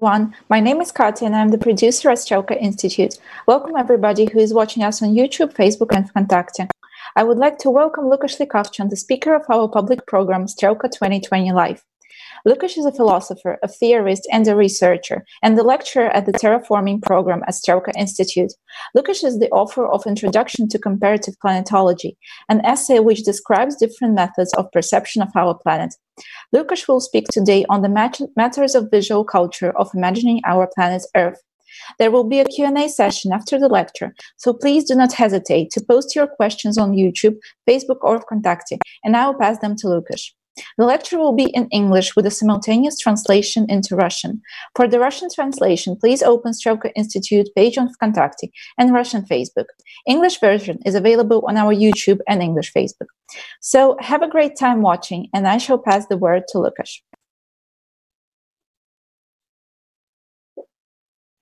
everyone. My name is Katya and I'm the producer at Strelka Institute. Welcome everybody who is watching us on YouTube, Facebook and Vkontakte. I would like to welcome Lukáš Likavčan, the speaker of our public program Strelka 2020 Live. Lukáš is a philosopher, a theorist, and a researcher, and the lecturer at the Terraforming program at Strelka Institute. Lukáš is the author of Introduction to Comparative Planetology, an essay which describes different methods of perception of our planet. Lukáš will speak today on the mat- matters of visual culture of imagining our planet Earth. There will be a Q&A session after the lecture, so please do not hesitate to post your questions on YouTube, Facebook, or Vkontakte, and I will pass them to Lukáš. The lecture will be in English with a simultaneous translation into Russian. For the Russian translation, please open Strelka Institute page on Vkontakte and Russian Facebook. English version is available on our YouTube and English Facebook. So have a great time watching, and I shall pass the word to Lukáš.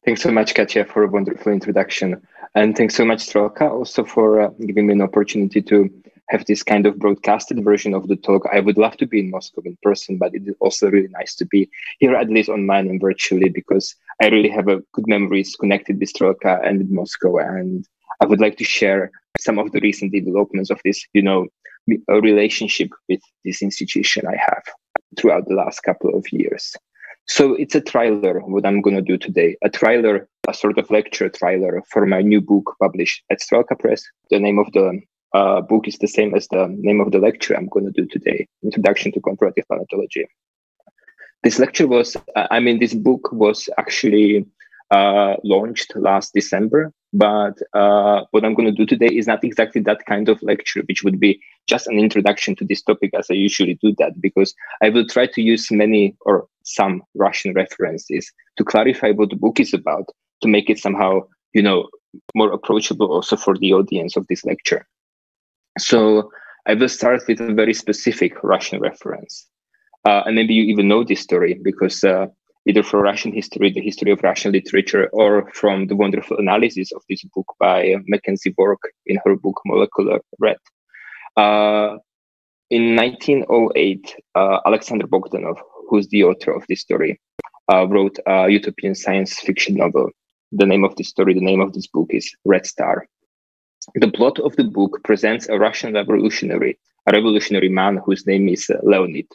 Thanks so much, Katya, for a wonderful introduction. And thanks so much, Strelka, also for uh, giving me an opportunity to have this kind of broadcasted version of the talk. I would love to be in Moscow in person, but it is also really nice to be here, at least online and virtually, because I really have a good memories connected with Strelka and with Moscow. And I would like to share some of the recent developments of this, you know, relationship with this institution I have throughout the last couple of years. So it's a trailer, what I'm going to do today, a trailer, a sort of lecture trailer for my new book published at Strelka Press. The name of the uh, book is the same as the name of the lecture I'm going to do today Introduction to Comparative Planetology. This lecture was, I mean, this book was actually uh, launched last December, but uh, what I'm going to do today is not exactly that kind of lecture, which would be just an introduction to this topic as I usually do that, because I will try to use many or some Russian references to clarify what the book is about, to make it somehow, you know, more approachable also for the audience of this lecture. So I will start with a very specific Russian reference. Uh, and maybe you even know this story because uh, either from Russian history, the history of Russian literature, or from the wonderful analysis of this book by McKenzie Wark in her book Molecular Red. Uh, in 1908, uh, Alexander Bogdanov, who's the author of this story, uh, wrote a utopian science fiction novel. The name of this story, the name of this book is Red Star. The plot of the book presents a Russian revolutionary, a revolutionary man whose name is uh, Leonid.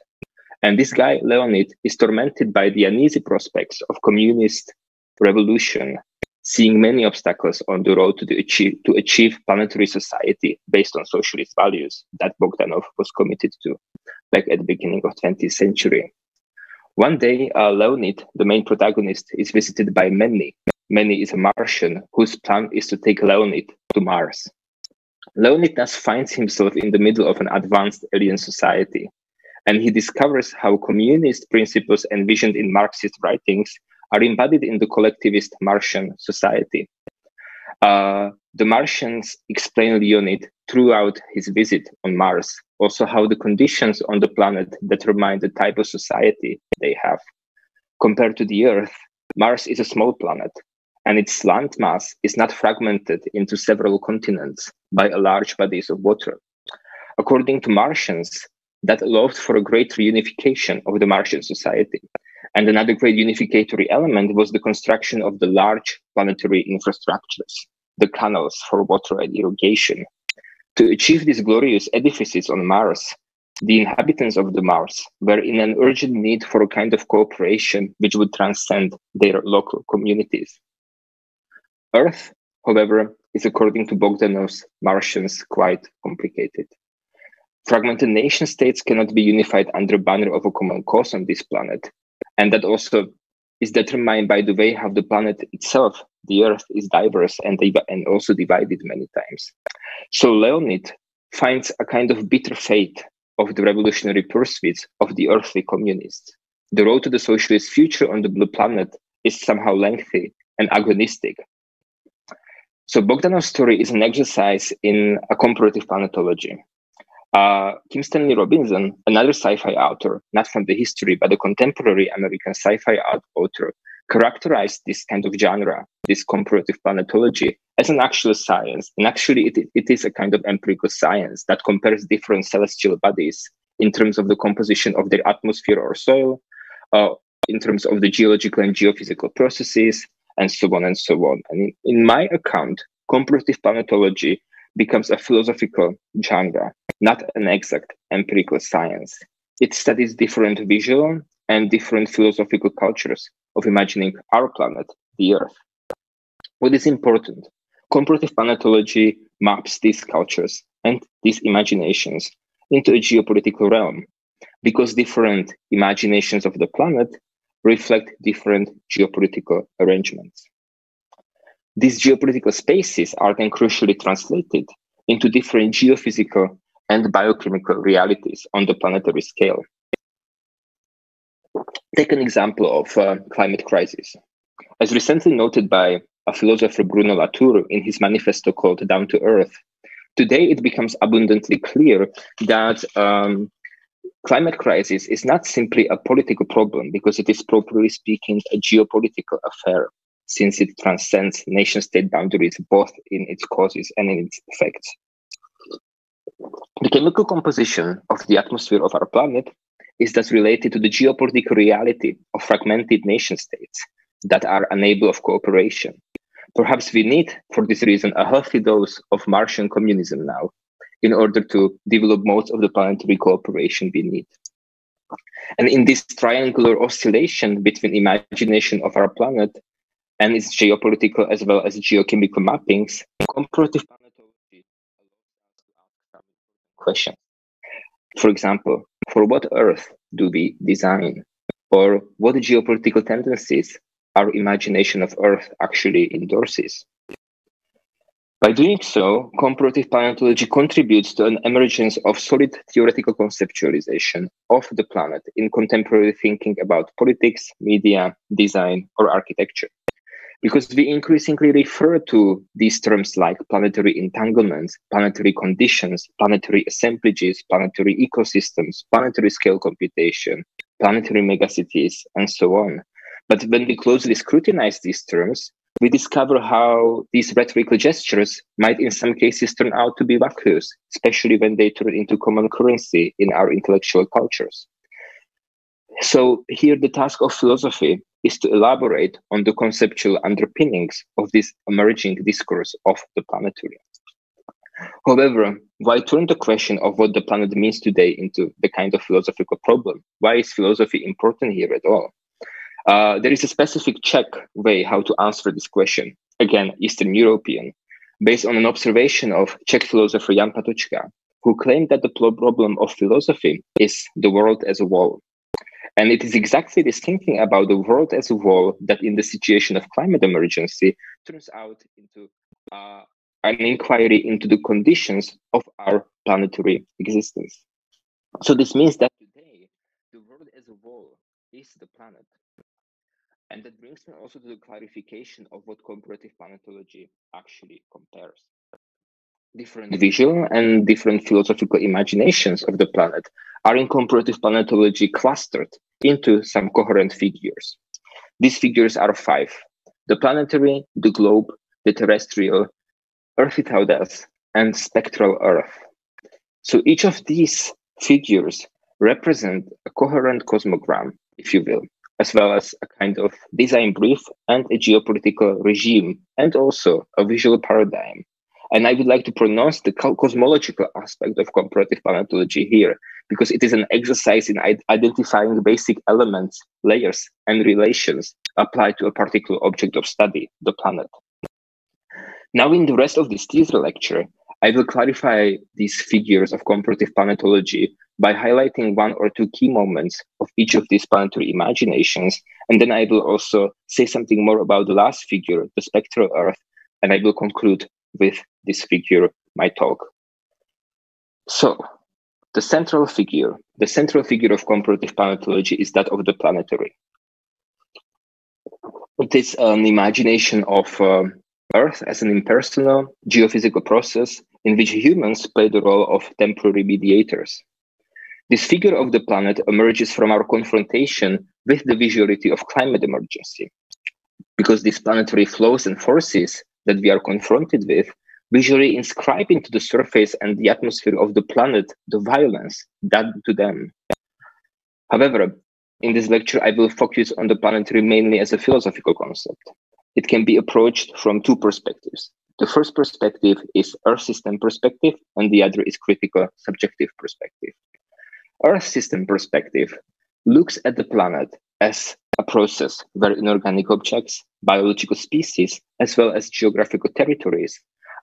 And this guy, Leonid, is tormented by the uneasy prospects of communist revolution, seeing Menni obstacles on the road to, achieve, to achieve planetary society based on socialist values that Bogdanov was committed to back at the beginning of 20th century. One day, uh, Leonid, the main protagonist, is visited by many. Menni is a Martian whose plan is to take Leonid to Mars. Leonid thus finds himself in the middle of an advanced alien society, and he discovers how communist principles envisioned in Marxist writings are embodied in the collectivist Martian society. Uh, the Martians explain Leonid throughout his visit on Mars, also how the conditions on the planet determine the type of society they have. Compared to the Earth, Mars is a small planet, and its landmass is not fragmented into several continents by a large bodies of water. According to Martians, that allowed for a great reunification of the Martian society. And another great unificatory element was the construction of the large planetary infrastructures, the canals for water and irrigation. To achieve these glorious edifices on Mars, the inhabitants of the Mars were in an urgent need for a kind of cooperation which would transcend their local communities. Earth, however, is according to Bogdanov's Martians quite complicated. Fragmented nation states cannot be unified under banner of a common cause on this planet. And that also is determined by the way how the planet itself, the Earth, is diverse and, and also divided many times. So Leonid finds a kind of bitter fate of the revolutionary pursuits of the earthly communists. The road to the socialist future on the blue planet is somehow lengthy and agonistic, so Bogdanov's story is an exercise in a comparative planetology. Uh, Kim Stanley Robinson, another sci-fi author, not from the history, but a contemporary American sci-fi author, characterized this kind of genre, this comparative planetology, as an actual science. And actually, it, it is a kind of empirical science that compares different celestial bodies in terms of the composition of their atmosphere or soil, uh, in terms of the geological and geophysical processes, and so on and so on. And in my account, comparative planetology becomes a philosophical genre, not an exact empirical science. It studies different visual and different philosophical cultures of imagining our planet, the Earth. What is important? Comparative planetology maps these cultures and these imaginations into a geopolitical realm because different imaginations of the planet reflect different geopolitical arrangements. These geopolitical spaces are then crucially translated into different geophysical and biochemical realities on the planetary scale. Take an example of uh, climate crisis. As recently noted by a philosopher Bruno Latour in his manifesto called Down to Earth, today it becomes abundantly clear that um, climate crisis is not simply a political problem because it is properly speaking a geopolitical affair since it transcends nation state boundaries both in its causes and in its effects. The chemical composition of the atmosphere of our planet is thus related to the geopolitical reality of fragmented nation states that are unable of cooperation. Perhaps we need, for this reason, a healthy dose of Martian communism now in order to develop most of the planetary cooperation we need. And in this triangular oscillation between imagination of our planet and its geopolitical as well as geochemical mappings, comparative planetology questions. For example, for what Earth do we design? Or what geopolitical tendencies our imagination of Earth actually endorses? By doing so, comparative planetology contributes to an emergence of solid theoretical conceptualization of the planet in contemporary thinking about politics, media, design, or architecture. Because we increasingly refer to these terms like planetary entanglements, planetary conditions, planetary assemblages, planetary ecosystems, planetary scale computation, planetary megacities, and so on. But when we closely scrutinize these terms, we discover how these rhetorical gestures might in some cases turn out to be vacuous, especially when they turn into common currency in our intellectual cultures. So here the task of philosophy is to elaborate on the conceptual underpinnings of this emerging discourse of the planetary. However, why turn the question of what the planet means today into the kind of philosophical problem? Why is philosophy important here at all? Uh, there is a specific Czech way how to answer this question, again, Eastern European, based on an observation of Czech philosopher Jan Patočka, who claimed that the problem of philosophy is the world as a whole. And it is exactly this thinking about the world as a whole that, in the situation of climate emergency, turns out into uh, an inquiry into the conditions of our planetary existence. So, this means that today, the world as a whole is the planet. And that brings me also to the clarification of what comparative planetology actually compares. Different visual and different philosophical imaginations of the planet are in comparative planetology clustered into some coherent figures. These figures are five the planetary, the globe, the terrestrial, Earth without us, and spectral Earth. So each of these figures represent a coherent cosmogram, if you will as well as a kind of design brief and a geopolitical regime, and also a visual paradigm. And I would like to pronounce the cosmological aspect of comparative planetology here, because it is an exercise in identifying basic elements, layers, and relations applied to a particular object of study, the planet. Now, in the rest of this teaser lecture, I will clarify these figures of comparative planetology by highlighting one or two key moments of each of these planetary imaginations. And then I will also say something more about the last figure, the spectral Earth, and I will conclude with this figure, my talk. So, the central figure, the central figure of comparative planetology is that of the planetary. It is an imagination of uh, Earth as an impersonal geophysical process in which humans play the role of temporary mediators. This figure of the planet emerges from our confrontation with the visuality of climate emergency. Because these planetary flows and forces that we are confronted with visually inscribe into the surface and the atmosphere of the planet the violence done to them. However, in this lecture, I will focus on the planetary mainly as a philosophical concept. It can be approached from two perspectives. The first perspective is Earth system perspective, and the other is critical subjective perspective. Earth system perspective looks at the planet as a process where inorganic objects, biological species, as well as geographical territories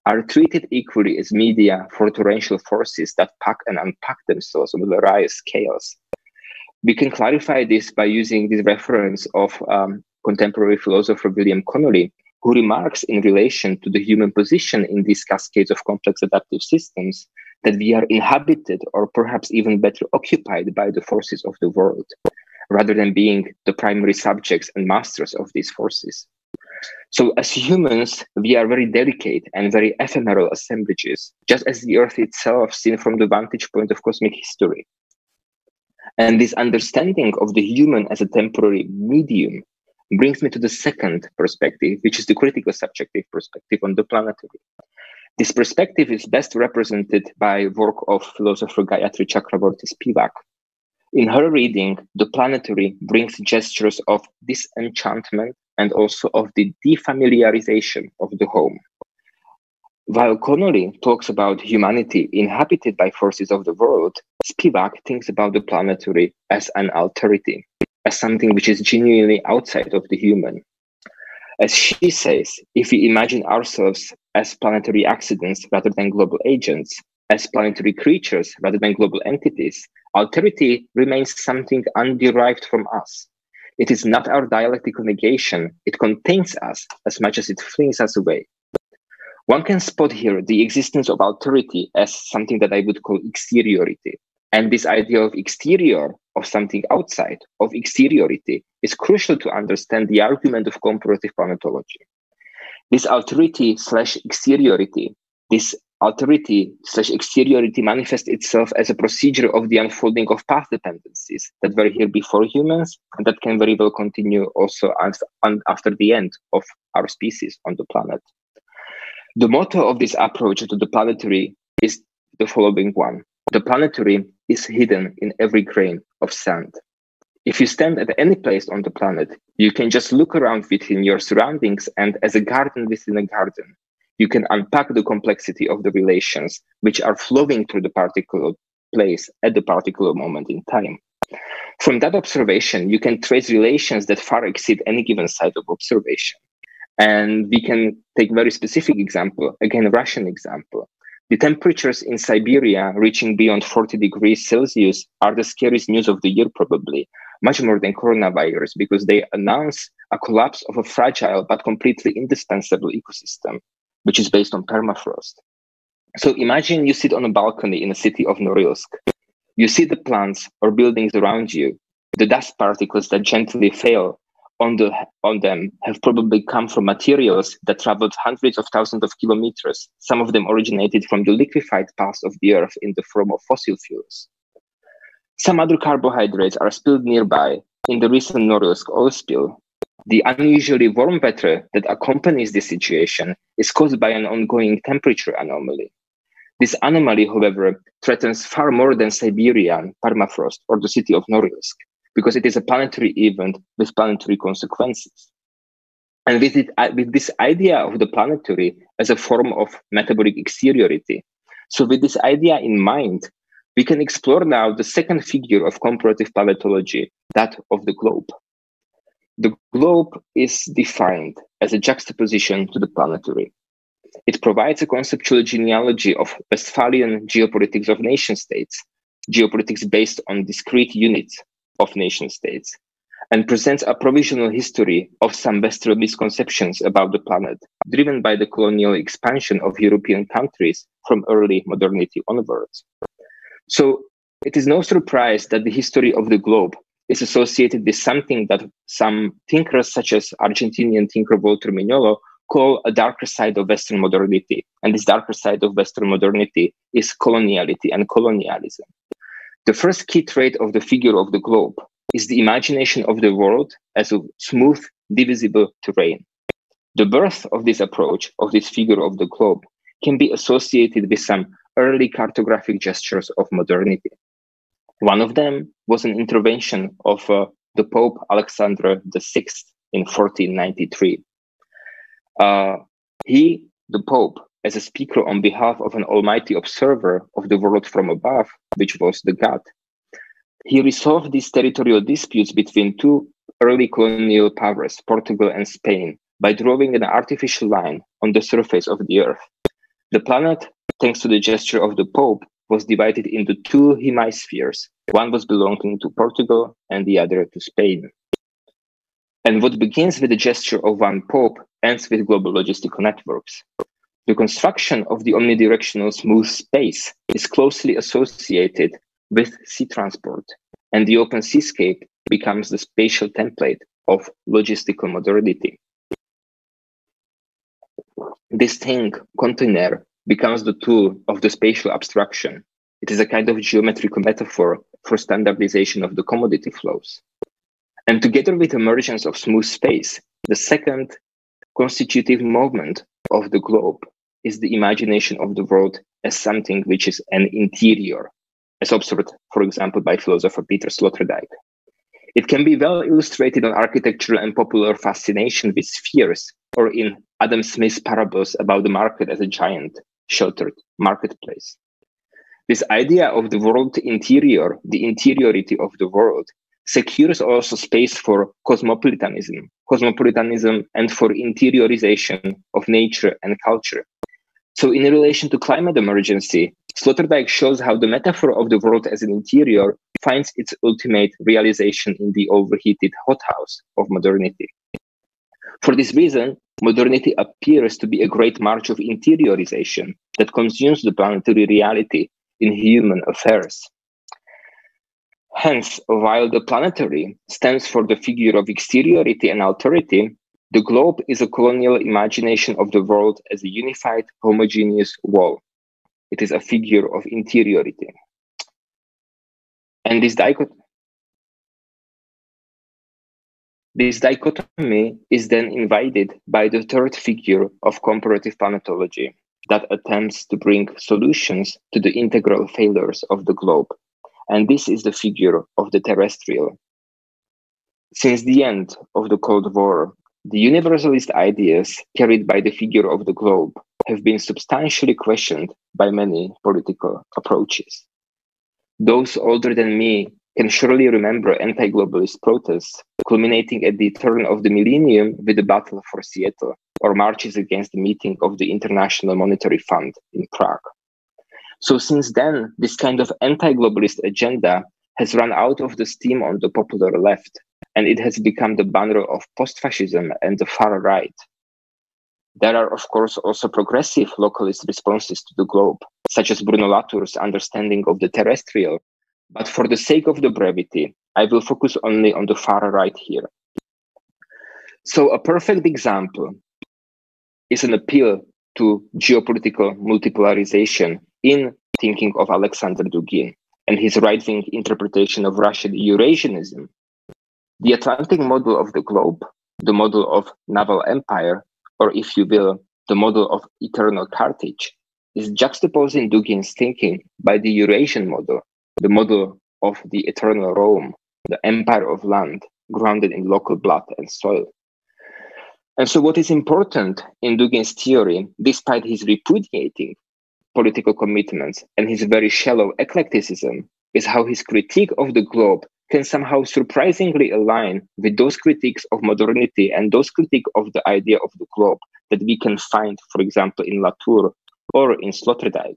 are treated equally as media for torrential forces that pack and unpack themselves on various scales. We can clarify this by using the reference of um, contemporary philosopher William Connolly, who remarks in relation to the human position in these cascades of complex adaptive systems that we are inhabited or perhaps even better occupied by the forces of the world, rather than being the primary subjects and masters of these forces. So, as humans, we are very delicate and very ephemeral assemblages, just as the Earth itself, seen from the vantage point of cosmic history. And this understanding of the human as a temporary medium brings me to the second perspective, which is the critical subjective perspective on the planetary. This perspective is best represented by work of philosopher Gayatri Chakravorty Spivak. In her reading, the planetary brings gestures of disenchantment and also of the defamiliarization of the home. While Connolly talks about humanity inhabited by forces of the world, Spivak thinks about the planetary as an alterity, as something which is genuinely outside of the human. As she says, if we imagine ourselves as planetary accidents rather than global agents, as planetary creatures rather than global entities, alterity remains something underived from us. It is not our dialectical negation, it contains us as much as it flings us away. One can spot here the existence of alterity as something that I would call exteriority. And this idea of exterior, of something outside, of exteriority, is crucial to understand the argument of comparative planetology. This alterity slash exteriority, this alterity slash exteriority manifests itself as a procedure of the unfolding of path dependencies that were here before humans and that can very well continue also after the end of our species on the planet. The motto of this approach to the planetary is the following one the planetary is hidden in every grain of sand. If you stand at any place on the planet, you can just look around within your surroundings, and as a garden within a garden, you can unpack the complexity of the relations which are flowing through the particular place at the particular moment in time. From that observation, you can trace relations that far exceed any given site of observation. And we can take very specific example, again, Russian example. The temperatures in Siberia reaching beyond 40 degrees Celsius are the scariest news of the year, probably, much more than coronavirus, because they announce a collapse of a fragile but completely indispensable ecosystem, which is based on permafrost. So imagine you sit on a balcony in the city of Norilsk. You see the plants or buildings around you, the dust particles that gently fail on, the, on them have probably come from materials that traveled hundreds of thousands of kilometers. Some of them originated from the liquefied past of the Earth in the form of fossil fuels. Some other carbohydrates are spilled nearby. In the recent Norilsk oil spill, the unusually warm weather that accompanies this situation is caused by an ongoing temperature anomaly. This anomaly, however, threatens far more than Siberian permafrost or the city of Norilsk because it is a planetary event with planetary consequences. And with, it, uh, with this idea of the planetary as a form of metabolic exteriority, so with this idea in mind, we can explore now the second figure of comparative planetology, that of the globe. The globe is defined as a juxtaposition to the planetary. It provides a conceptual genealogy of Westphalian geopolitics of nation states, geopolitics based on discrete units of nation states and presents a provisional history of some Western misconceptions about the planet, driven by the colonial expansion of European countries from early modernity onwards. So it is no surprise that the history of the globe is associated with something that some thinkers, such as Argentinian thinker Walter Mignolo, call a darker side of Western modernity. And this darker side of Western modernity is coloniality and colonialism. The first key trait of the figure of the globe is the imagination of the world as a smooth, divisible terrain. The birth of this approach, of this figure of the globe, can be associated with some early cartographic gestures of modernity. One of them was an intervention of uh, the Pope Alexander VI in 1493. Uh, he, the Pope, as a speaker on behalf of an almighty observer of the world from above, which was the God, he resolved these territorial disputes between two early colonial powers, Portugal and Spain, by drawing an artificial line on the surface of the earth. The planet, thanks to the gesture of the Pope, was divided into two hemispheres. One was belonging to Portugal and the other to Spain. And what begins with the gesture of one Pope ends with global logistical networks. The construction of the omnidirectional smooth space is closely associated with sea transport, and the open seascape becomes the spatial template of logistical modernity. This thing, container, becomes the tool of the spatial abstraction. It is a kind of geometrical metaphor for standardization of the commodity flows. And together with emergence of smooth space, the second constitutive movement of the globe is the imagination of the world as something which is an interior, as observed, for example, by philosopher Peter Sloterdijk. It can be well illustrated on architectural and popular fascination with spheres, or in Adam Smith's parables about the market as a giant sheltered marketplace. This idea of the world interior, the interiority of the world, secures also space for cosmopolitanism, cosmopolitanism and for interiorization of nature and culture. So, in relation to climate emergency, Sloterdijk shows how the metaphor of the world as an interior finds its ultimate realization in the overheated hothouse of modernity. For this reason, modernity appears to be a great march of interiorization that consumes the planetary reality in human affairs. Hence, while the planetary stands for the figure of exteriority and alterity, the globe is a colonial imagination of the world as a unified, homogeneous wall. It is a figure of interiority. And this dichotomy, this dichotomy is then invaded by the third figure of comparative planetology that attempts to bring solutions to the integral failures of the globe. And this is the figure of the terrestrial. Since the end of the Cold War, the universalist ideas carried by the figure of the globe have been substantially questioned by many political approaches. Those older than me can surely remember anti globalist protests culminating at the turn of the millennium with the Battle for Seattle or marches against the meeting of the International Monetary Fund in Prague. So, since then, this kind of anti globalist agenda has run out of the steam on the popular left, and it has become the banner of post fascism and the far right. There are, of course, also progressive localist responses to the globe, such as Bruno Latour's understanding of the terrestrial. But for the sake of the brevity, I will focus only on the far right here. So, a perfect example is an appeal to geopolitical multipolarization in thinking of Alexander Dugin and his right wing interpretation of Russian Eurasianism. The Atlantic model of the globe, the model of naval empire, or if you will, the model of eternal Carthage, is juxtaposing Dugin's thinking by the Eurasian model, the model of the eternal Rome, the empire of land grounded in local blood and soil. And so, what is important in Dugin's theory, despite his repudiating political commitments and his very shallow eclecticism, is how his critique of the globe can somehow surprisingly align with those critiques of modernity and those critiques of the idea of the globe that we can find, for example, in Latour or in Sloterdijk.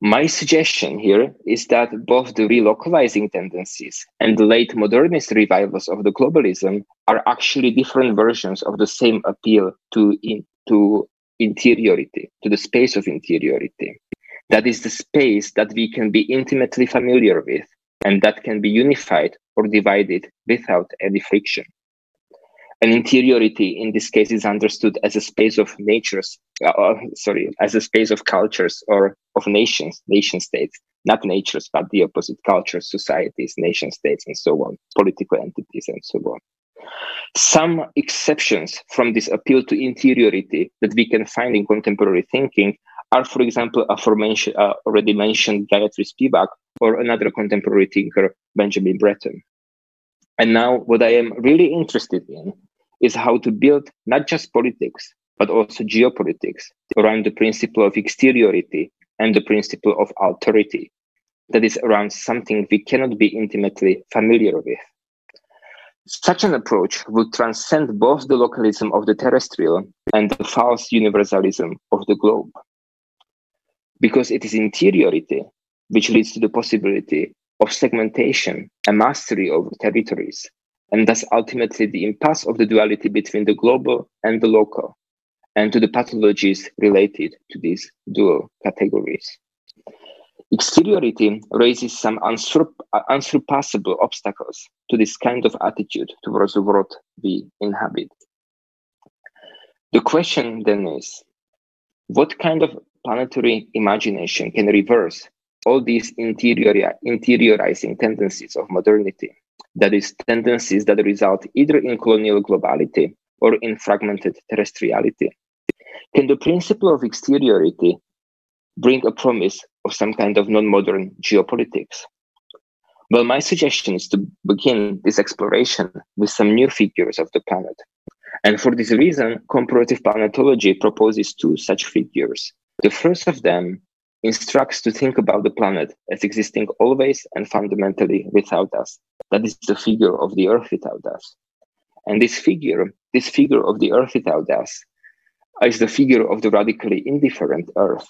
My suggestion here is that both the relocalizing tendencies and the late modernist revivals of the globalism are actually different versions of the same appeal to, in, to interiority, to the space of interiority. That is the space that we can be intimately familiar with and that can be unified or divided without any friction. And interiority in this case is understood as a space of natures, uh, uh, sorry, as a space of cultures or of nations, nation states, not natures, but the opposite cultures, societies, nation states, and so on, political entities, and so on. Some exceptions from this appeal to interiority that we can find in contemporary thinking are, for example, aforementioned, uh, already mentioned Gayatri Spivak or another contemporary thinker, Benjamin Bratton. And now, what I am really interested in is how to build not just politics, but also geopolitics around the principle of exteriority and the principle of alterity. That is around something we cannot be intimately familiar with. Such an approach would transcend both the localism of the terrestrial and the false universalism of the globe. Because it is interiority which leads to the possibility of segmentation and mastery over territories, and thus ultimately the impasse of the duality between the global and the local, and to the pathologies related to these dual categories. Exteriority raises some unsurpassable obstacles to this kind of attitude towards the world we inhabit. The question then is what kind of planetary imagination can reverse all these interior, interiorizing tendencies of modernity? That is, tendencies that result either in colonial globality or in fragmented terrestriality. Can the principle of exteriority bring a promise of some kind of non-modern geopolitics? Well, my suggestion is to begin this exploration with some new figures of the planet. And for this reason, comparative planetology proposes two such figures. The first of them instructs to think about the planet as existing always and fundamentally without us. That is the figure of the earth without us. And this figure, this figure of the earth without us, is the figure of the radically indifferent earth,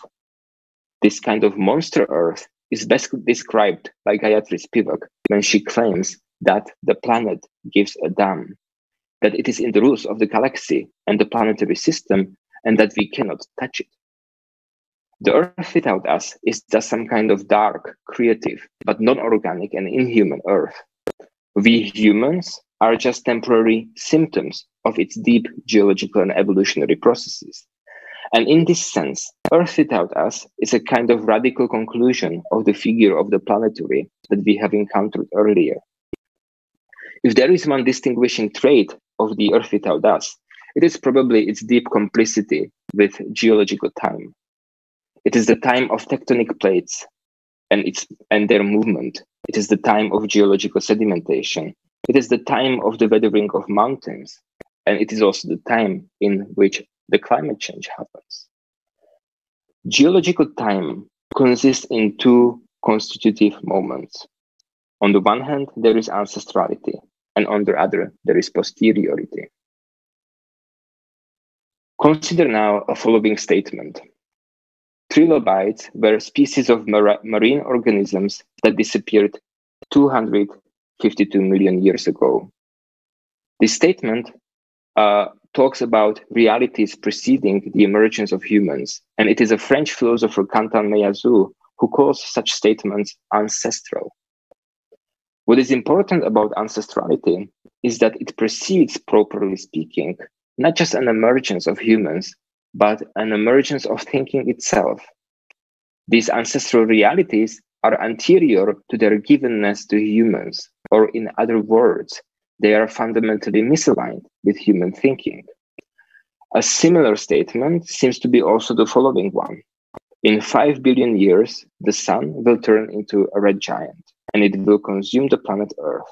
this kind of monster Earth is best described by Gayatri Spivak when she claims that the planet gives a damn, that it is in the rules of the galaxy and the planetary system, and that we cannot touch it. The Earth without us is just some kind of dark, creative, but non organic and inhuman Earth. We humans are just temporary symptoms of its deep geological and evolutionary processes. And in this sense, Earth without us is a kind of radical conclusion of the figure of the planetary that we have encountered earlier. If there is one distinguishing trait of the Earth without us, it is probably its deep complicity with geological time. It is the time of tectonic plates and its and their movement. It is the time of geological sedimentation. It is the time of the weathering of mountains. And it is also the time in which the climate change happens. Geological time consists in two constitutive moments. On the one hand, there is ancestrality, and on the other, there is posteriority. Consider now a following statement. Trilobites were species of mar marine organisms that disappeared 252 million years ago. This statement uh, talks about realities preceding the emergence of humans. And it is a French philosopher, Quentin Meillassoux, who calls such statements ancestral. What is important about ancestrality is that it precedes, properly speaking, not just an emergence of humans, but an emergence of thinking itself. These ancestral realities are anterior to their givenness to humans, or in other words, they are fundamentally misaligned with human thinking. A similar statement seems to be also the following one. In 5 billion years, the sun will turn into a red giant and it will consume the planet Earth.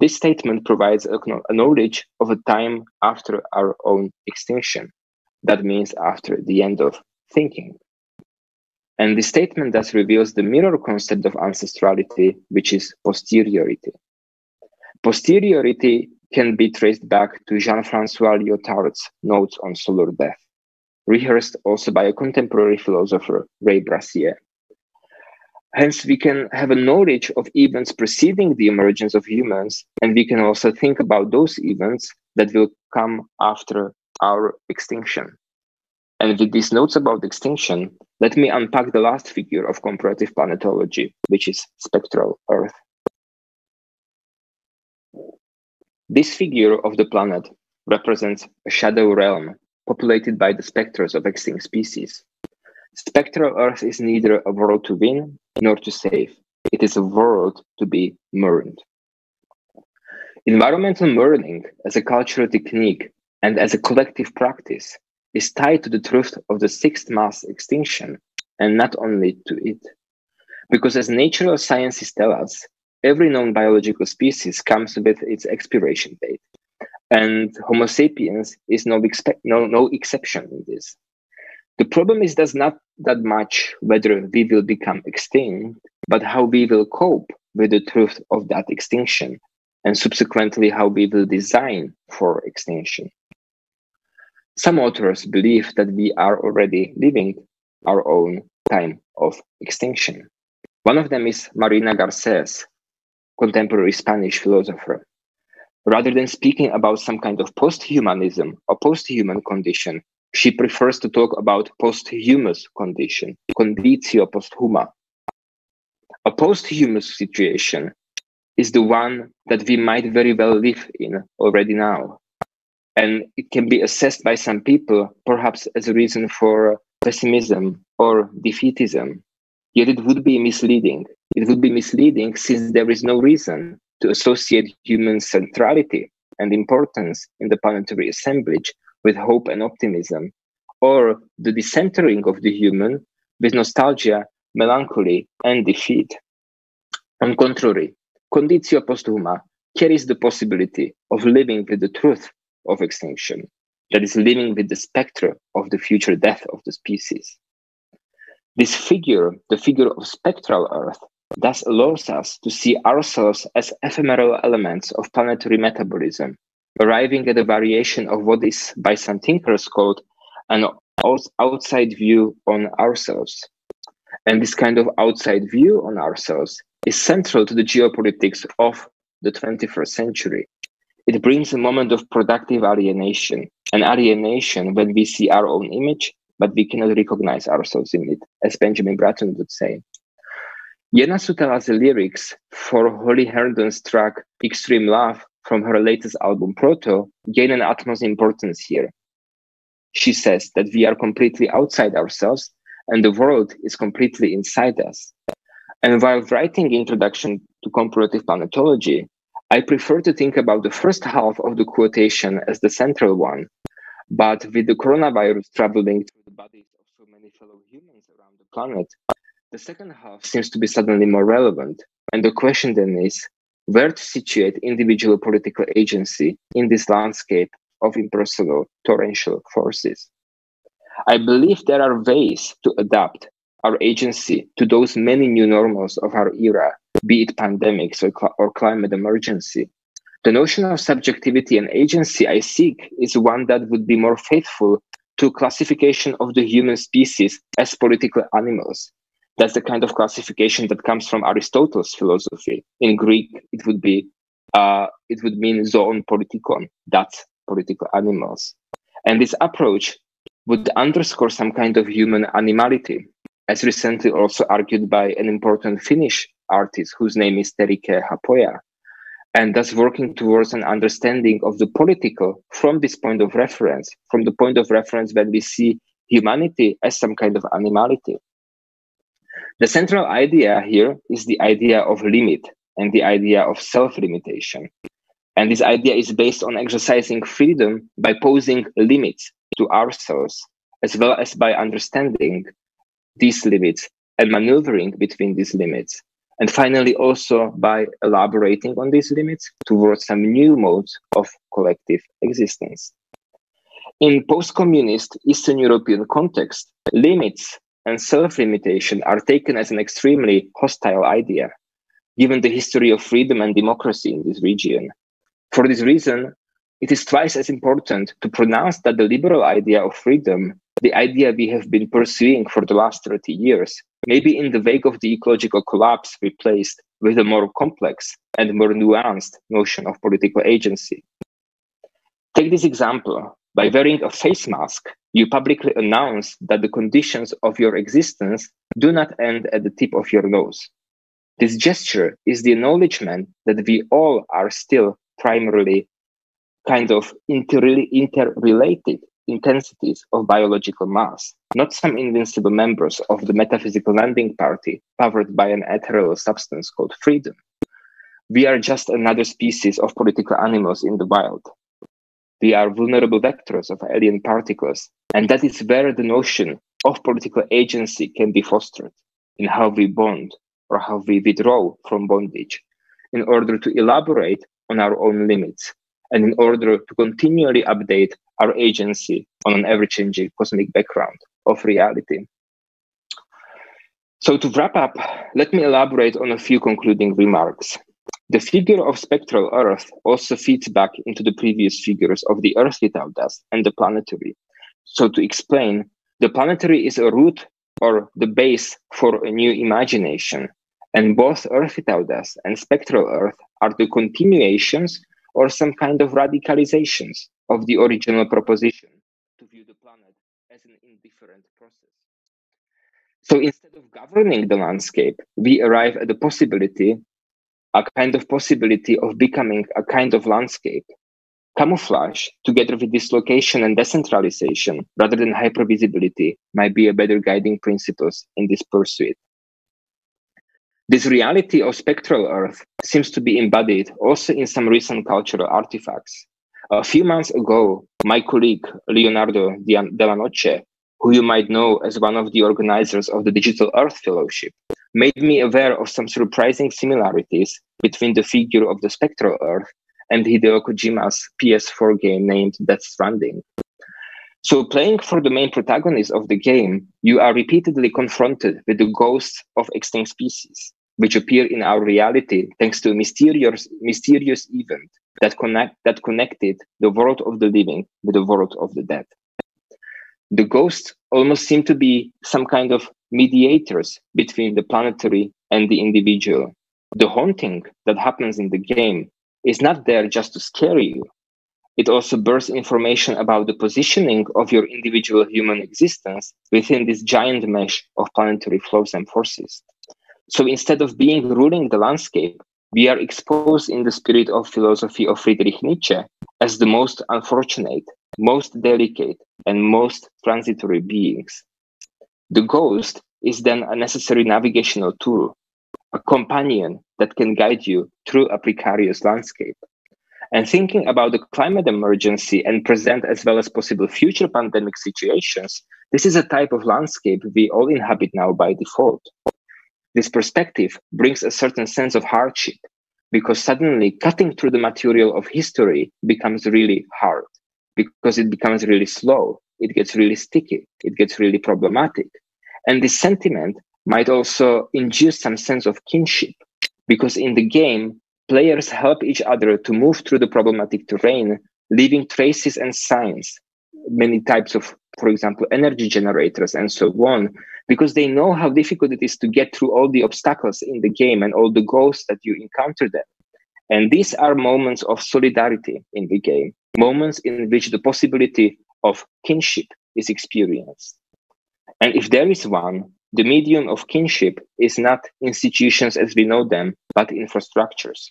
This statement provides a, knowledge of a time after our own extinction. That means after the end of thinking. And the statement thus reveals the mirror concept of ancestrality, which is posteriority. Posteriority can be traced back to Jean-Francois Lyotard's notes on solar death, rehearsed also by a contemporary philosopher, Ray Brassier. Hence, we can have a knowledge of events preceding the emergence of humans, and we can also think about those events that will come after our extinction. And with these notes about extinction, let me unpack the last figure of comparative planetology, which is spectral Earth. This figure of the planet represents a shadow realm populated by the specters of extinct species. Spectral Earth is neither a world to win nor to save. It is a world to be mourned. Environmental mourning as a cultural technique and as a collective practice is tied to the truth of the sixth mass extinction and not only to it. Because as natural sciences tell us, every known biological species comes with its expiration date. And Homo sapiens is no, expe- no, no exception in this. The problem is does not that much whether we will become extinct, but how we will cope with the truth of that extinction, and subsequently how we will design for extinction. Some authors believe that we are already living our own time of extinction. One of them is Marina Garces, contemporary Spanish philosopher. Rather than speaking about some kind of post-humanism or post-human condition, she prefers to talk about posthumous condition, conditio posthuma. A posthumous situation is the one that we might very well live in already now. And it can be assessed by some people, perhaps as a reason for pessimism or defeatism. Yet it would be misleading. It would be misleading since there is no reason to associate human centrality and importance in the planetary assemblage with hope and optimism, or the decentering of the human with nostalgia, melancholy, and defeat. On contrary, conditio posthuma carries the possibility of living with the truth of extinction, that is, living with the spectre of the future death of the species. This figure, the figure of spectral Earth, thus allows us to see ourselves as ephemeral elements of planetary metabolism, arriving at a variation of what is by some thinkers called an outside view on ourselves. And this kind of outside view on ourselves is central to the geopolitics of the 21st century. It brings a moment of productive alienation, an alienation when we see our own image, but we cannot recognize ourselves in it, as Benjamin Bratton would say. Jenna Sutela's lyrics for Holly Herndon's track Extreme Love from her latest album Proto gain an utmost importance here. She says that we are completely outside ourselves and the world is completely inside us. And while writing Introduction to Comparative Planetology, I prefer to think about the first half of the quotation as the central one. But with the coronavirus traveling through the bodies of so many fellow humans around the planet, the second half seems to be suddenly more relevant. And the question then is where to situate individual political agency in this landscape of impersonal torrential forces. I believe there are ways to adapt our agency to those many new normals of our era, be it pandemics or, cl- or climate emergency. The notion of subjectivity and agency I seek is one that would be more faithful to classification of the human species as political animals. That's the kind of classification that comes from Aristotle's philosophy. In Greek, it would be uh, it would mean zoon politikon. That's political animals. And this approach would underscore some kind of human animality, as recently also argued by an important Finnish artist whose name is Terike Haapoja, and thus working towards an understanding of the political from this point of reference, from the point of reference when we see humanity as some kind of animality. The central idea here is the idea of limit and the idea of self limitation. And this idea is based on exercising freedom by posing limits to ourselves, as well as by understanding these limits and maneuvering between these limits. And finally, also by elaborating on these limits towards some new modes of collective existence. In post communist Eastern European context, limits and self limitation are taken as an extremely hostile idea, given the history of freedom and democracy in this region. For this reason, it is twice as important to pronounce that the liberal idea of freedom, the idea we have been pursuing for the last 30 years, may be in the wake of the ecological collapse replaced with a more complex and more nuanced notion of political agency. Take this example. By wearing a face mask, you publicly announce that the conditions of your existence do not end at the tip of your nose. This gesture is the acknowledgement that we all are still primarily kind of inter- interrelated intensities of biological mass, not some invincible members of the metaphysical landing party powered by an ethereal substance called freedom. We are just another species of political animals in the wild. We are vulnerable vectors of alien particles, and that is where the notion of political agency can be fostered in how we bond or how we withdraw from bondage in order to elaborate on our own limits and in order to continually update our agency on an ever changing cosmic background of reality. So, to wrap up, let me elaborate on a few concluding remarks. The figure of spectral Earth also feeds back into the previous figures of the Earth without us and the planetary. So, to explain, the planetary is a root or the base for a new imagination, and both Earth without us and spectral Earth are the continuations or some kind of radicalizations of the original proposition to view the planet as an indifferent process. So instead of governing the landscape, we arrive at the possibility, a kind of possibility of becoming a kind of landscape. Camouflage, together with dislocation and decentralization, rather than hypervisibility, might be a better guiding principles in this pursuit. This reality of spectral Earth seems to be embodied also in some recent cultural artifacts. A few months ago, my colleague Leonardo Dellanoce, who you might know as one of the organizers of the Digital Earth Fellowship, made me aware of some surprising similarities between the figure of the spectral Earth and Hideo Kojima's PS4 game named Death Stranding. So, playing for the main protagonist of the game, you are repeatedly confronted with the ghosts of extinct species, which appear in our reality thanks to a mysterious, mysterious event that, connect, that connected the world of the living with the world of the dead. The ghosts almost seem to be some kind of mediators between the planetary and the individual. The haunting that happens in the game is not there just to scare you, it also bears information about the positioning of your individual human existence within this giant mesh of planetary flows and forces. So instead of being ruling the landscape, we are exposed in the spirit of philosophy of Friedrich Nietzsche as the most unfortunate, most delicate, and most transitory beings. The ghost is then a necessary navigational tool, a companion that can guide you through a precarious landscape. And thinking about the climate emergency and present as well as possible future pandemic situations, this is a type of landscape we all inhabit now by default. This perspective brings a certain sense of hardship because suddenly cutting through the material of history becomes really hard. Because it becomes really slow, it gets really sticky, it gets really problematic. And this sentiment might also induce some sense of kinship. Because in the game, Players help each other to move through the problematic terrain, leaving traces and signs, many types of, for example, energy generators and so on, because they know how difficult it is to get through all the obstacles in the game and all the ghosts that you encounter there. And these are moments of solidarity in the game, moments in which the possibility of kinship is experienced. And if there is one, the medium of kinship is not institutions as we know them, but infrastructures.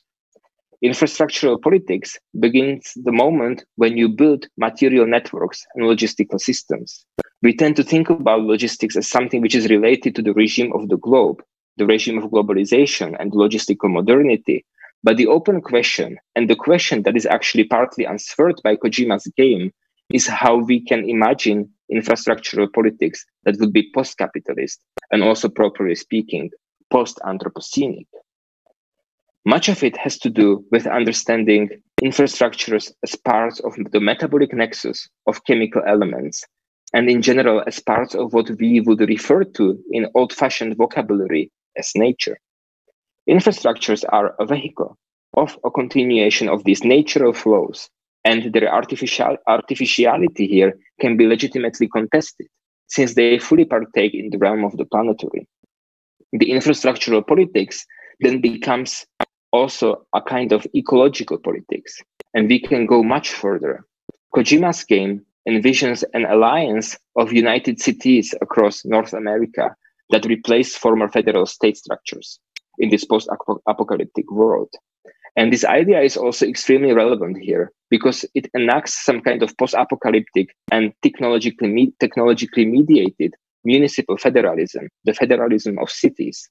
Infrastructural politics begins the moment when you build material networks and logistical systems. We tend to think about logistics as something which is related to the regime of the globe, the regime of globalization and logistical modernity. But the open question, and the question that is actually partly answered by Kojima's game, is how we can imagine infrastructural politics that would be post capitalist and also, properly speaking, post Anthropocenic. Much of it has to do with understanding infrastructures as parts of the metabolic nexus of chemical elements, and in general, as parts of what we would refer to in old fashioned vocabulary as nature. Infrastructures are a vehicle of a continuation of these natural flows and their artificial, artificiality here can be legitimately contested since they fully partake in the realm of the planetary. The infrastructural politics then becomes also a kind of ecological politics, and we can go much further. Kojima's game envisions an alliance of united cities across North America that replace former federal state structures in this post apocalyptic world. And this idea is also extremely relevant here because it enacts some kind of post-apocalyptic and technologically, me- technologically mediated municipal federalism, the federalism of cities.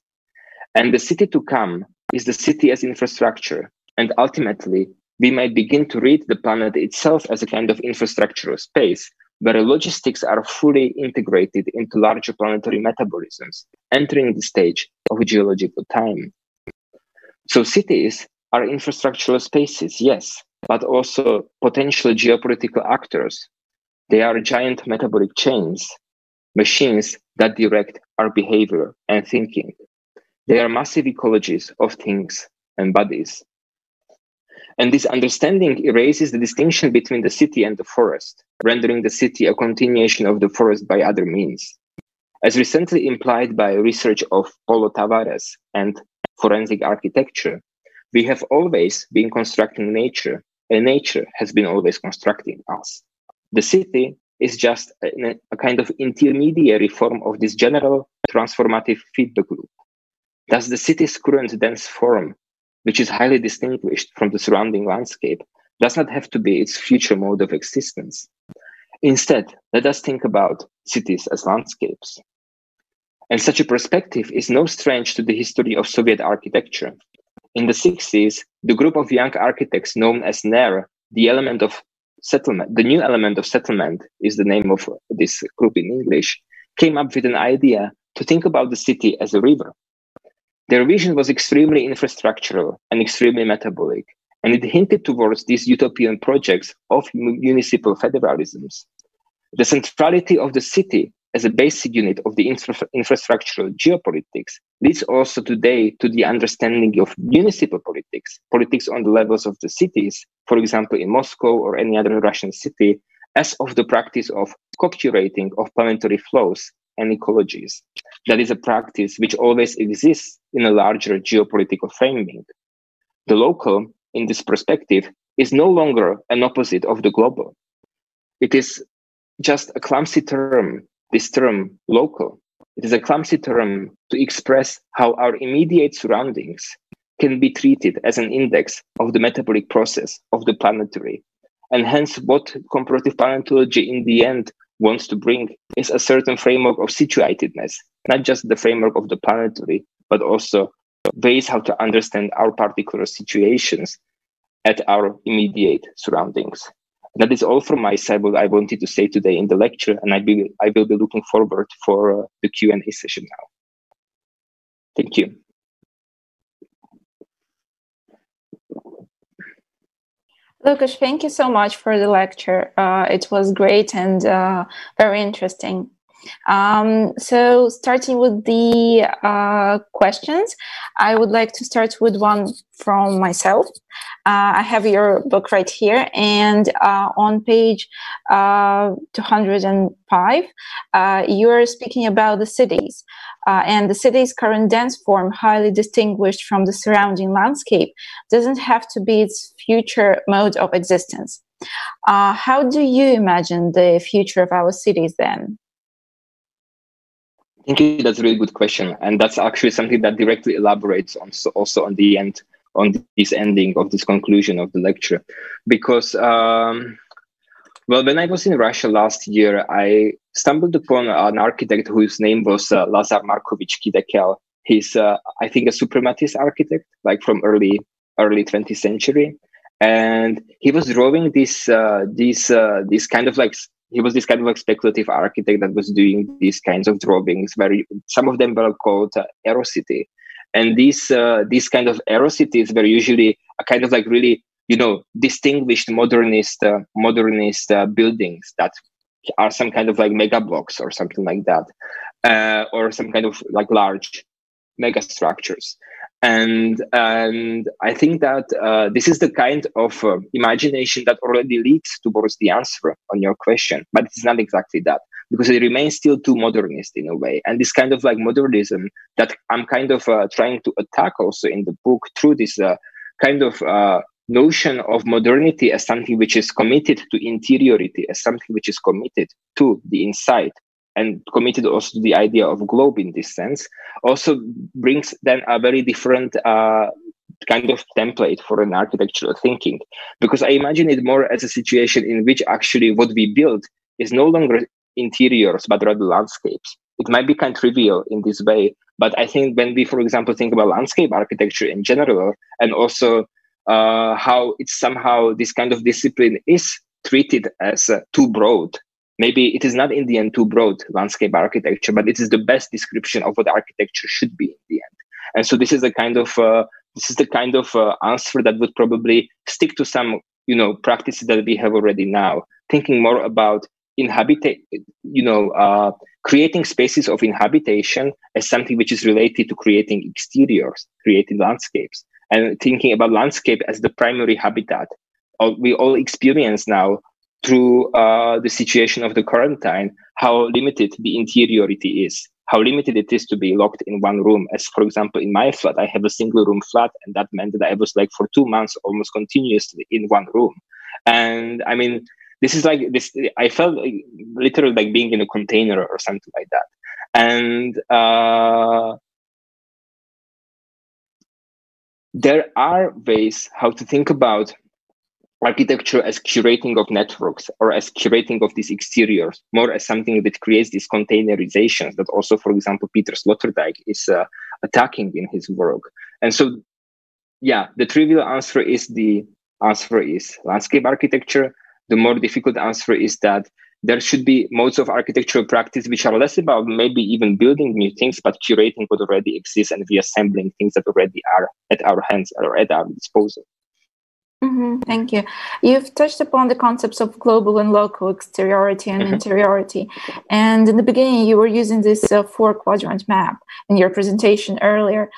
And the city to come is the city as infrastructure. And ultimately, we might begin to read the planet itself as a kind of infrastructural space where logistics are fully integrated into larger planetary metabolisms, entering the stage of geological time. So cities are infrastructural spaces, yes, but also potential geopolitical actors. They are giant metabolic chains, machines that direct our behavior and thinking. They are massive ecologies of things and bodies. And this understanding erases the distinction between the city and the forest, rendering the city a continuation of the forest by other means. As recently implied by research of Paulo Tavares and forensic architecture, we have always been constructing nature, and nature has been always constructing us. The city is just a, a kind of intermediary form of this general transformative feedback loop. Thus, the city's current dense form which is highly distinguished from the surrounding landscape, does not have to be its future mode of existence. Instead, let us think about cities as landscapes. And such a perspective is no strange to the history of Soviet architecture. In the 60s, the group of young architects known as NER, the element of settlement, the new element of settlement is the name of this group in English, came up with an idea to think about the city as a river. Their vision was extremely infrastructural and extremely metabolic, and it hinted towards these utopian projects of municipal federalisms. The centrality of the city as a basic unit of the infra- infrastructural geopolitics leads also today to the understanding of municipal politics, politics on the levels of the cities, for example, in Moscow or any other Russian city, as of the practice of co-curating of planetary flows and ecologies. That is a practice which always exists in a larger geopolitical framing. The local, in this perspective, is no longer an opposite of the global. It is just a clumsy term, this term local. It is a clumsy term to express how our immediate surroundings can be treated as an index of the metabolic process of the planetary. And hence, what comparative planetology in the end wants to bring is a certain framework of situatedness, not just the framework of the planetary, but also ways how to understand our particular situations at our immediate surroundings. That is all from my side what I wanted to say today in the lecture, and I, be, I will be looking forward for uh, the Q&A session now. Thank you. Lukáš, thank you so much for the lecture. Uh, it was great and uh, very interesting. Um, so, starting with the uh, questions, I would like to start with one from myself. Uh, I have your book right here, and uh, on page uh, 205, you are speaking about the cities uh, and the city's current dense form, highly distinguished from the surrounding landscape, doesn't have to be its future mode of existence. Uh, how do you imagine the future of our cities then? Thank you. That's a really good question, and that's actually something that directly elaborates on so also on the end on this ending of this conclusion of the lecture, because um, well, when I was in Russia last year, I stumbled upon an architect whose name was uh, Lazar Markovich Khidekel. He's, uh, I think, a suprematist architect, like from early early 20th century, and he was drawing this uh, this uh, this kind of like he was this kind of like speculative architect that was doing these kinds of drawings. Very some of them were called uh, aerocity, and these uh, these kind of aerocities were usually a kind of like really you know distinguished modernist uh, modernist uh, buildings that are some kind of like mega blocks or something like that uh, or some kind of like large mega structures and and i think that uh, this is the kind of uh, imagination that already leads towards the answer on your question but it's not exactly that because it remains still too modernist in a way. And this kind of like modernism that i'm kind of uh, trying to attack also in the book through this uh, kind of uh, notion of modernity as something which is committed to interiority, as something which is committed to the inside, and committed also to the idea of globe in this sense, also brings then a very different uh, kind of template for an architectural thinking. Because I imagine it more as a situation in which actually what we build is no longer interiors, but rather landscapes. It might be kind of trivial in this way, but I think when we, for example, think about landscape architecture in general, and also uh, how it's somehow this kind of discipline is treated as uh, too broad. Maybe it is not in the end too broad landscape architecture, but it is the best description of what architecture should be in the end. And so this is a kind of uh, this is the kind of uh, answer that would probably stick to some you know practices that we have already now thinking more about inhabitate you know uh, creating spaces of inhabitation as something which is related to creating exteriors creating landscapes and thinking about landscape as the primary habitat we all experience now through uh, the situation of the quarantine how limited the interiority is how limited it is to be locked in one room. As for example in my flat i have a single room flat and that meant that i was like for two months almost continuously in one room. And i mean this is like this i felt like, literally like being in a container or something like that. And uh, there are ways how to think about architecture as curating of networks or as curating of these exteriors, more as something that creates these containerizations that also, for example, Peter Sloterdijk is uh, attacking in his work. And so, yeah, the trivial answer is the answer is landscape architecture. The more difficult answer is that there should be modes of architectural practice which are less about maybe even building new things, but curating what already exists and reassembling things that already are at our hands or at our disposal. Mm-hmm, thank you. You've touched upon the concepts of global and local exteriority and mm-hmm. interiority. And in the beginning, you were using this uh, four quadrant map in your presentation earlier.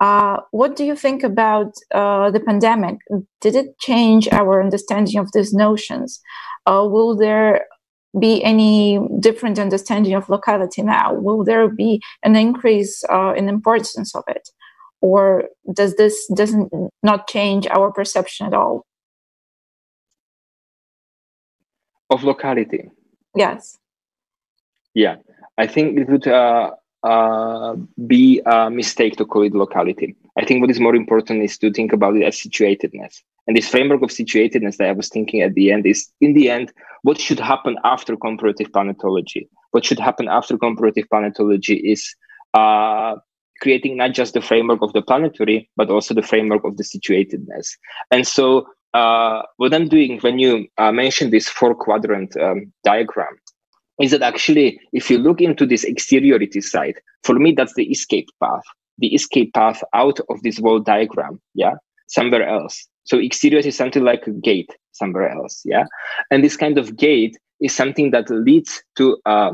Uh, what do you think about uh, the pandemic? Did it change our understanding of these notions? Uh, will there be any different understanding of locality now? Will there be an increase uh, in importance of it? Or does this doesn't not change our perception at all? Of locality? Yes. Yeah. I think it would uh, uh, be a mistake to call it locality. I think what is more important is to think about it as situatedness. And this framework of situatedness that i was thinking at the end is in the end what should happen after comparative planetology? What should happen after comparative planetology is uh, creating not just the framework of the planetary, but also the framework of the situatedness. And so, uh, what I'm doing when you uh, mention this four quadrant um, diagram is that actually, if you look into this exteriority side, for me, that's the escape path, the escape path out of this whole diagram, yeah, somewhere else. So, exteriority is something like a gate somewhere else, yeah. And this kind of gate is something that leads to uh,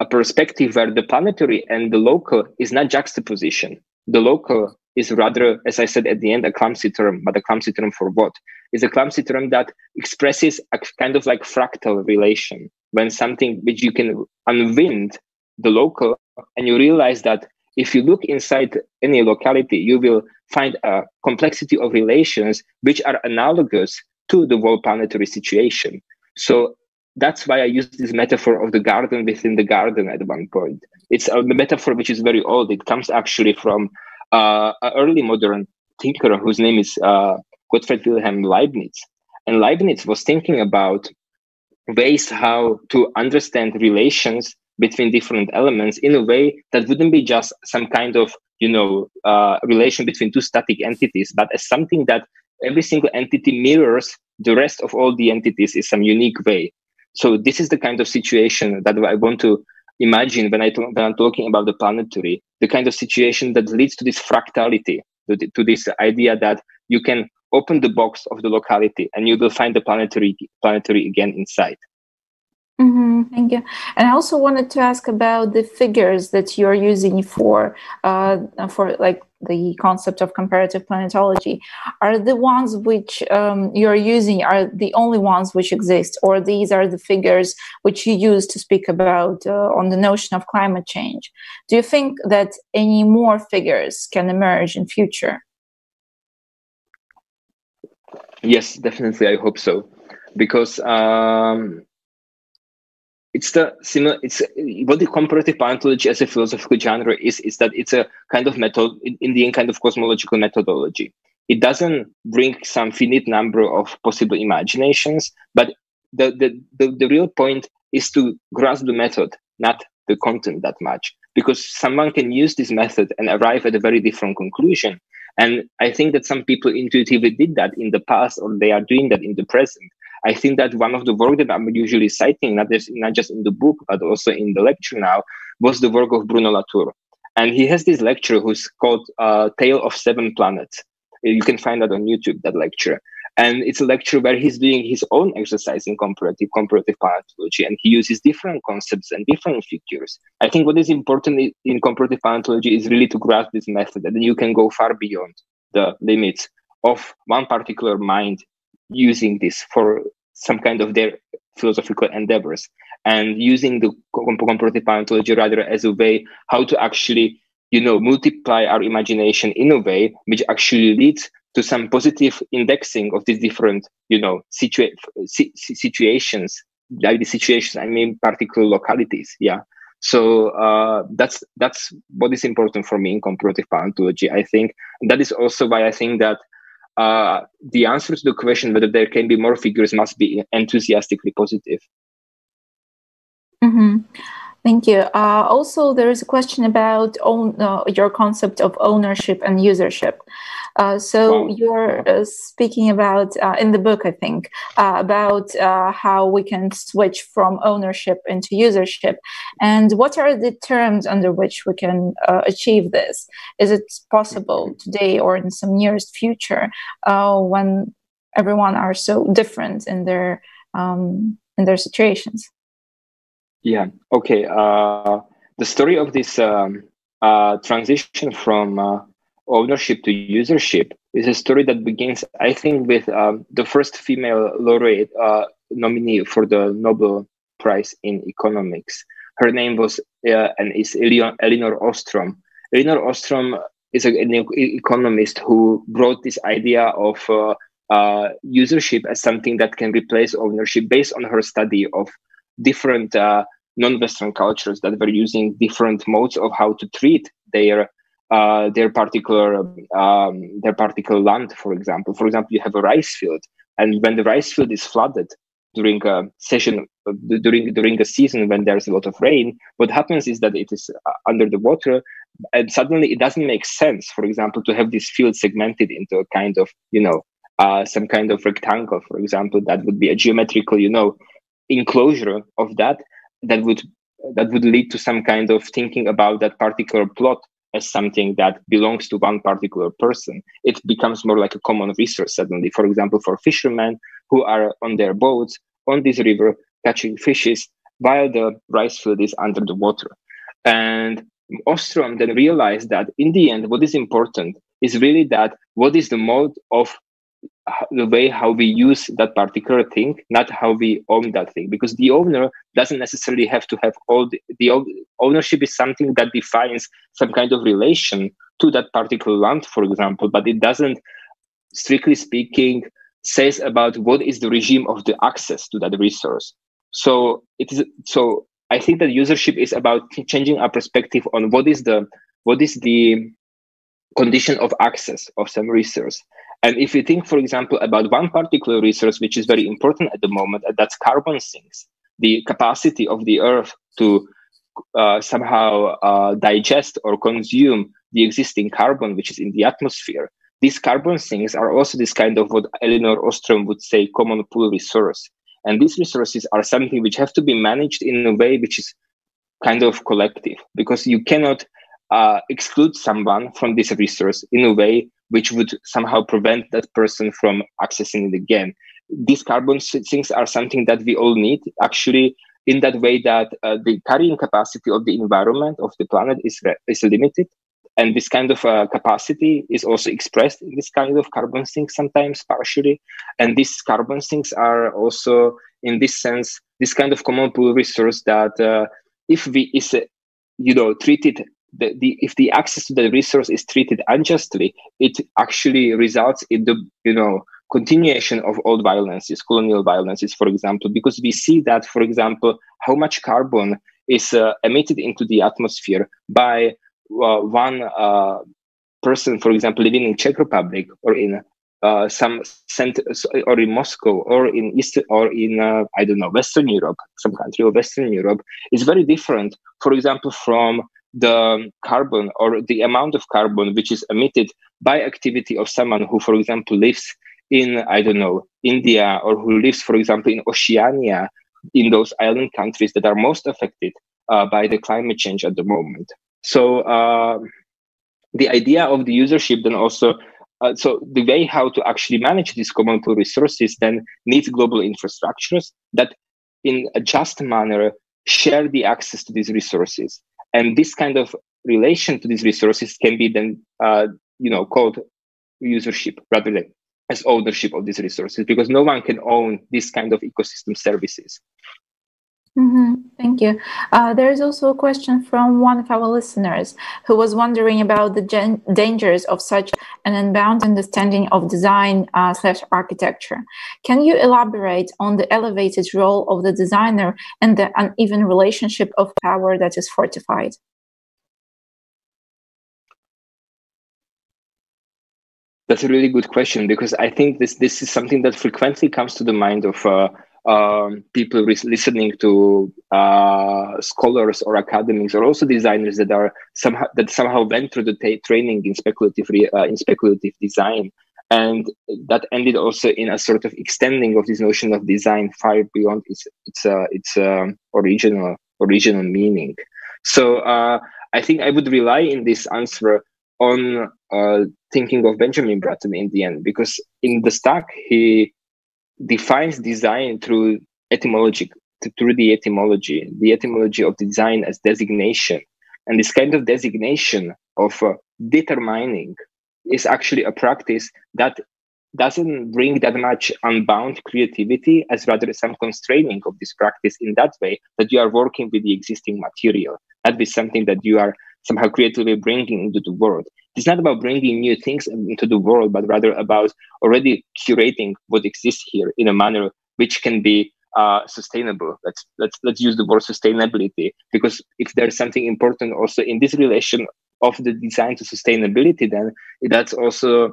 a perspective where the planetary and the local is not juxtaposition. The local is rather, as I said at the end, a clumsy term, but a clumsy term for what? Is a clumsy term that expresses a kind of like fractal relation when something which you can unwind the local and you realize that if you look inside any locality, you will find a complexity of relations which are analogous to the whole planetary situation. So that's why I use this metaphor of the garden within the garden at one point. It's a metaphor which is very old. It comes actually from uh, an early modern thinker whose name is uh, Gottfried Wilhelm Leibniz. And Leibniz was thinking about ways how to understand relations between different elements in a way that wouldn't be just some kind of you know uh, relation between two static entities, but as something that every single entity mirrors the rest of all the entities in some unique way. So this is the kind of situation that I want to imagine when I when I'm talking about the planetary, the kind of situation that leads to this fractality, to, to this idea that you can open the box of the locality and you will find the planetary planetary again inside. Mm-hmm, thank you. And I also wanted to ask about the figures that you're using for uh, for like the concept of comparative planetology. Are the ones which um, you're using are the only ones which exist, or these are the figures which you use to speak about uh, on the notion of climate change? Do you think that any more figures can emerge in future? Yes, definitely. I hope so, because. Um, it's the similar it's what the comparative planetology as a philosophical genre is is that it's a kind of method in the end kind of cosmological methodology. It doesn't bring some finite number of possible imaginations but the, the the, the real point is to grasp the method not the content that much because someone can use this method and arrive at a very different conclusion. And i think that some people intuitively did that in the past or they are doing that in the present I think that one of the work that I'm usually citing, not just, not just in the book, but also in the lecture now, was the work of Bruno Latour. And he has this lecture who's called uh, Tale of Seven Planets. You can find that on YouTube, that lecture. And it's a lecture where he's doing his own exercise in comparative comparative planetology, and he uses different concepts and different figures. I think what is important in comparative planetology is really to grasp this method, and you can go far beyond the limits of one particular mind using this for some kind of their philosophical endeavors and using the comparative planetology rather as a way how to actually you know multiply our imagination in a way which actually leads to some positive indexing of these different you know situa- situations like the situations i mean particular localities yeah. So uh, that's that's what is important for me in comparative planetology i think. And that is also why i think that uh, the answer to the question whether there can be more figures must be enthusiastically positive mm-hmm. Thank you. Uh, also, there is a question about own, uh, your concept of ownership and usership. Uh, so wow. you're uh, speaking about uh, in the book, I think, uh, about how we can switch from ownership into usership, and what are the terms under which we can achieve this? Is it possible today or in some nearest future when everyone are so different in their um, in their situations? Yeah. Okay. Uh, the story of this um, uh, transition from uh, ownership to usership is a story that begins, I think, with um, the first female laureate uh, nominee for the Nobel Prize in Economics. Her name was uh, and is Elinor Ostrom. Elinor Ostrom is a, an economist who brought this idea of uh, usership as something that can replace ownership based on her study of different uh, non-Western cultures that were using different modes of how to treat their uh, their particular um, their particular land. For example, for example, you have a rice field, and when the rice field is flooded during a session uh, during during a season when there's a lot of rain, what happens is that it is uh, under the water, and suddenly it doesn't make sense. For example, to have this field segmented into a kind of you know uh, some kind of rectangle, for example, that would be a geometrical, you know, enclosure of that that would that would lead to some kind of thinking about that particular plot as something that belongs to one particular person. It becomes more like a common resource suddenly. For example, for fishermen who are on their boats on this river catching fishes while the rice field is under the water. And Ostrom then realized that in the end, what is important is really that what is the mode of the way how we use that particular thing, not how we own that thing. Because the owner doesn't necessarily have to have all the, the ownership is something that defines some kind of relation to that particular land, for example, but it doesn't, strictly speaking, says about what is the regime of the access to that resource. So it is so I think that usership is about changing our perspective on what is the what is the condition of access of some resource and if you think, for example, about one particular resource which is very important at the moment, that's carbon sinks, the capacity of the Earth to uh, somehow uh, digest or consume the existing carbon which is in the atmosphere. These carbon sinks are also this kind of what Elinor Ostrom would say common pool resource. And these resources are something which have to be managed in a way which is kind of collective because you cannot uh, exclude someone from this resource in a way which would somehow prevent that person from accessing it again. These carbon sinks are something that we all need actually in that way that uh, the carrying capacity of the environment of the planet is, is limited. And this kind of uh, capacity is also expressed in this kind of carbon sinks sometimes partially. And these carbon sinks are also, in this sense, this kind of common pool resource that uh, if we is, you know, treated the, the if the access to the resource is treated unjustly, it actually results in the you know continuation of old violences, colonial violences, for example, because we see that, for example, how much carbon is uh, emitted into the atmosphere by uh, one uh, person, for example, living in Czech Republic or in uh, some center, or in Moscow or in East or in uh, I don't know Western Europe, some country or Western Europe, is very different. For example, from the carbon or the amount of carbon which is emitted by activity of someone who, for example, lives in, I don't know, India or who lives, for example, in Oceania, in those island countries that are most affected uh, by the climate change at the moment. So uh, the idea of the usership then also uh, so the way how to actually manage these common pool resources then needs global infrastructures that in a just manner share the access to these resources and this kind of relation to these resources can be then uh, you know called usership rather than as ownership of these resources because no one can own this kind of ecosystem services Mm-hmm. Thank you. Uh, there is also a question from one of our listeners who was wondering about the dangers of such an unbound understanding of design uh, slash architecture. Can you elaborate on the elevated role of the designer and the uneven relationship of power that is fortified? That's a really good question because I think this this is something that frequently comes to the mind of uh, um, people listening to uh, scholars or academics or also designers that are somehow that somehow went through the training in speculative uh, in speculative design. And that ended also in a sort of extending of this notion of design far beyond its its uh, its um, original original meaning. So uh, i think i would rely in this answer on uh, thinking of benjamin bratton in the end because in the stack he defines design through etymology, through the etymology, the etymology of design as designation. And this kind of designation of uh, determining is actually a practice that doesn't bring that much unbound creativity as rather some constraining of this practice in that way that you are working with the existing material that be something that you are somehow creatively bringing into the world it's not about bringing new things into the world, but rather about already curating what exists here in a manner which can be uh, sustainable. Let's let's let's use the word sustainability because if there's something important also in this relation of the design to sustainability, then that's also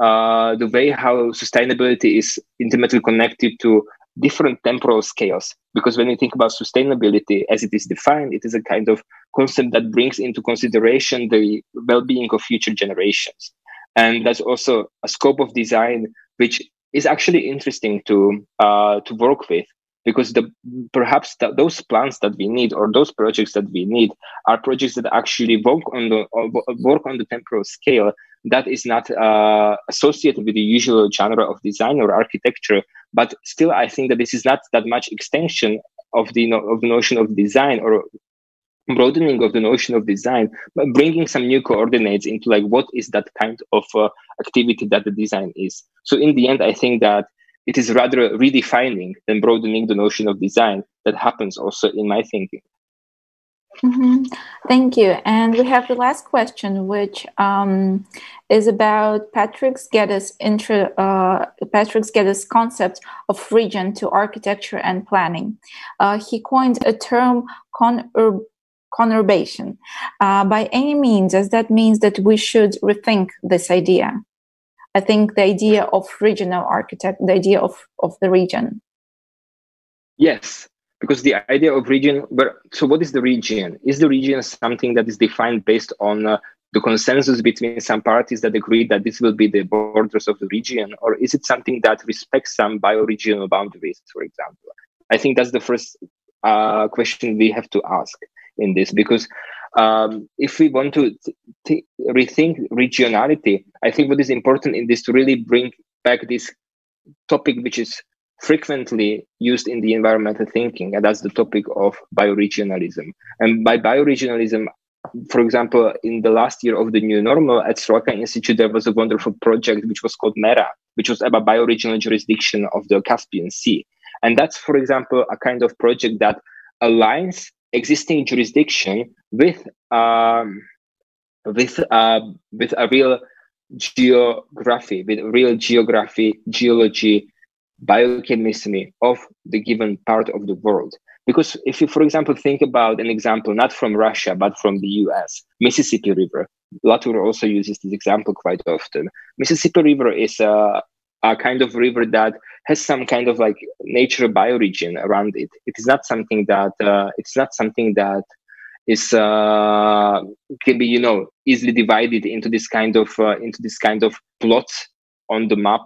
uh, the way how sustainability is intimately connected to different temporal scales. Because when you think about sustainability as it is defined, it is a kind of concept that brings into consideration the well being of future generations. And that's also a scope of design which is actually interesting to uh, to work with because the perhaps the, those plans that we need or those projects that we need are projects that actually work on the work on the temporal scale that is not uh, associated with the usual genre of design or architecture. But still i think that this is not that much extension of the of the notion of design or broadening of the notion of design but bringing some new coordinates into like what is that kind of uh, activity that the design is. So in the end i think that it is rather redefining than broadening the notion of design that happens also in my thinking. Mm-hmm. Thank you. And we have the last question, which um, is about Patrick Geddes' intro, uh, Patrick Geddes' concept of region to architecture and planning. Uh, he coined a term conur- conurbation. Uh, by any means, does that mean that we should rethink this idea? I think the idea of regional architect, the idea of, of the region. Yes, because the idea of region, but so what is the region? Is the region something that is defined based on uh, the consensus between some parties that agree that this will be the borders of the region, or is it something that respects some bioregional boundaries, for example? I think that's the first uh, question we have to ask in this because um, if we want to th- rethink regionality, I think what is important in this to really bring back this topic, which is frequently used in the environmental thinking, and that's the topic of bioregionalism. And by bioregionalism, for example, in the last year of the new normal at Strelka Institute, there was a wonderful project which was called MERA, which was about bioregional jurisdiction of the Caspian Sea. And that's, for example, a kind of project that aligns existing jurisdiction with um, with uh, with a real geography, with real geography, geology, biochemistry of the given part of the world. Because if you, for example, think about an example not from Russia but from the U.S., Mississippi River. Latour also uses this example quite often. Mississippi River is a, a kind of river that has some kind of like nature bioregion around it. It is not something that uh, it's not something that is uh, can be you know easily divided into this kind of uh, into this kind of plots on the map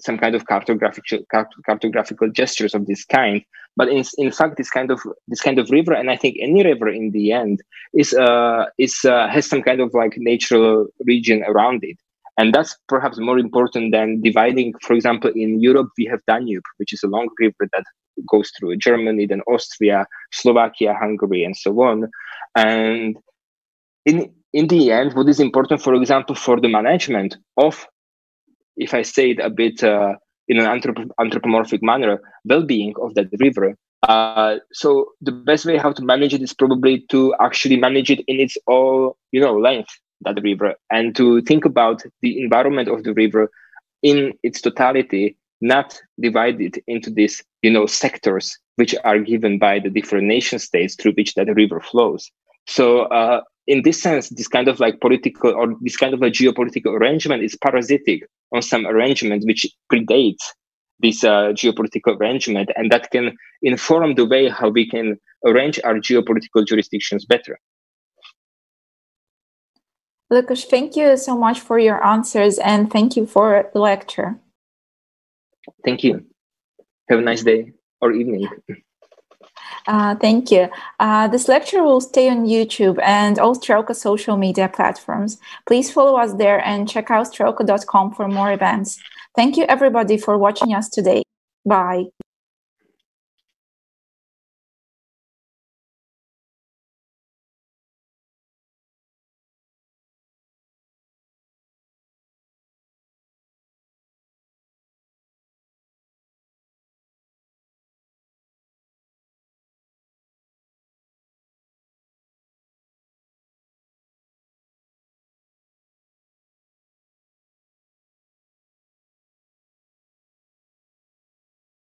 some kind of cartographical cartographical gestures of this kind but in, in fact this kind of this kind of river and i think any river in the end is uh is uh, has some kind of like natural region around it and that's perhaps more important than dividing for example in europe we have danube which is a long river that goes through germany then austria slovakia hungary and so on and in in the end what is important for example for the management of if I say it a bit uh, in an anthrop- anthropomorphic manner, well-being of that river. Uh, so the best way how to manage it is probably to actually manage it in its all you know length that river and to think about the environment of the river in its totality not divided into these you know sectors which are given by the different nation states through which that river flows so uh, in this sense, this kind of like political or this kind of a geopolitical arrangement is parasitic on some arrangement which predates this uh, geopolitical arrangement, and that can inform the way how we can arrange our geopolitical jurisdictions better. Lukáš, thank you so much for your answers and thank you for the lecture. Thank you. Have a nice day or evening. Uh, thank you. Uh, this lecture will stay on YouTube and all Strelka social media platforms. Please follow us there and check out strelka.com for more events. Thank you, everybody, for watching us today. Bye.